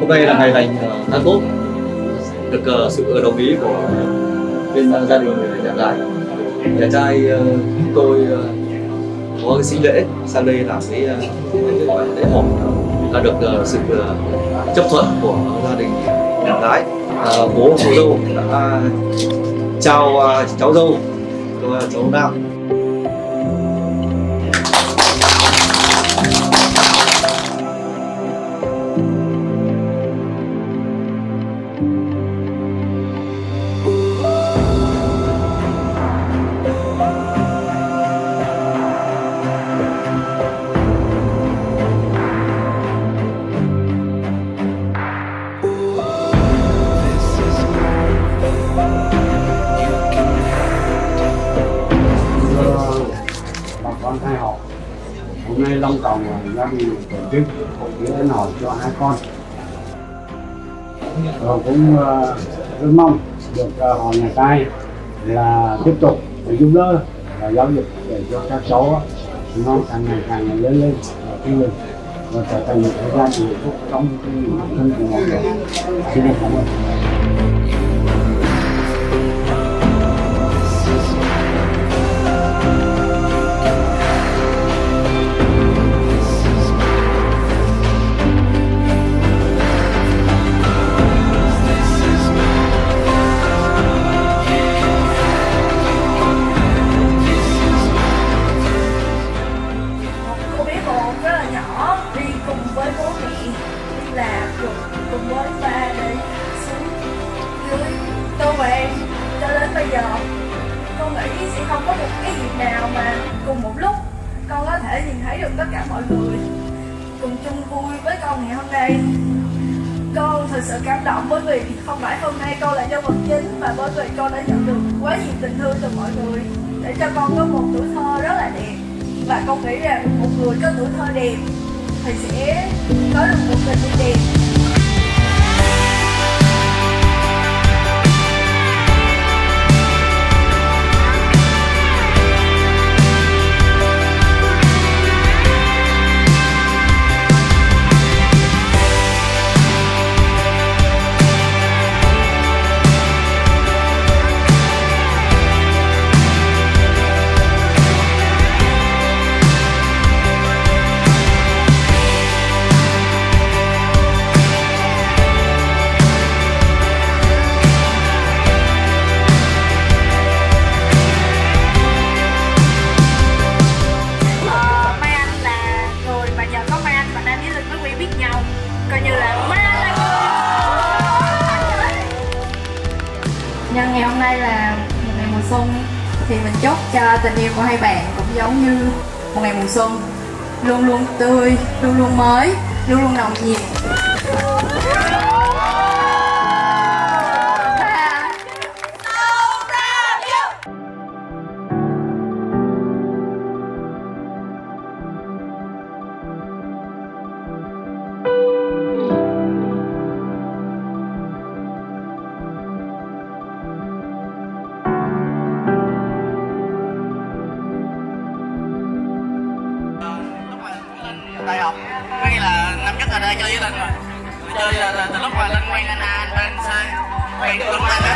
Hôm nay là ngày lành ờ, tháng tốt. Được ờ, sự ờ, đồng ý của bên gia đình nhà gái nhà trai tôi có cái sinh lễ. Sang đây làm cái gọi lễ họp là được sự chấp thuận của gia đình nhà gái à, bố cô dâu đã trao cháu dâu cho cháu nam. Hôm nay long trọng gia đình tổ chức hội nghĩa lễ hỏi cho hai con. Rồi cũng uh, rất mong được ờ, uh, họ nhà trai là tiếp tục để giúp đỡ và giáo dục để cho các cháu nó càng ngày càng lớn lên và tin lực và trở thành một gia đình hạnh phúc trong cái thân của mọi người xin cảm ơn. Nào mà cùng một lúc con có thể nhìn thấy được tất cả mọi người cùng chung vui với con ngày hôm nay. Con thật sự cảm động bởi vì không phải hôm nay con là nhân vật chính mà bởi vì con đã nhận được quá nhiều tình thương từ mọi người để cho con có một tuổi thơ rất là đẹp. Và con nghĩ rằng một người có tuổi thơ đẹp thì sẽ có được một nay là một ngày mùa xuân, thì mình chúc cho tình yêu của hai bạn cũng giống như một ngày mùa xuân. Luôn luôn tươi, luôn luôn mới, luôn luôn nồng nhiệt. Có nghĩa là năm nhất là đã chơi với linh rồi. Chơi là, là từ lúc mà linh quen anh a anh b anh c quen đúng anh mà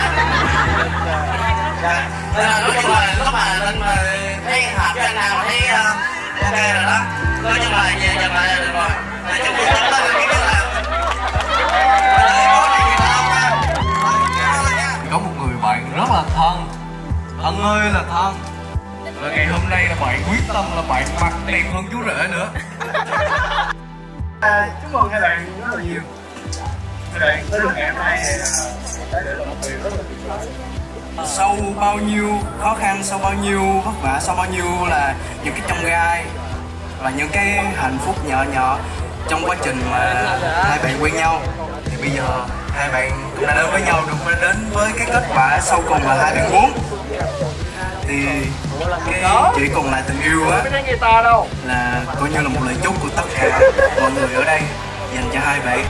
nên là nói chung là lúc mà linh dạ, mà thấy hợp với anh nào thấy uh, ok rồi đó. Nói chung là về dần lại là được rồi. Nói chung là là biết là có một người bạn rất là thân. Thân ơi là thân. Và ngày hôm nay là bạn quyết tâm là bạn mặc đẹp hơn chú rể nữa à, chúc mừng hai bạn rất là nhiều. Hai bạn tới được ngày hôm nay à, được một điều rất là tuyệt vời. Sau bao nhiêu khó khăn sau bao nhiêu vất vả sau bao nhiêu là những cái trong gai và những cái hạnh phúc nhỏ nhỏ trong quá trình mà hai bạn quen nhau thì bây giờ hai bạn cũng đã đến với nhau được đến với cái kết quả sau cùng là hai bạn muốn thì cái chỉ còn lại tình yêu á. Là coi như là một lời chúc của tất cả mọi người ở đây dành cho hai bạn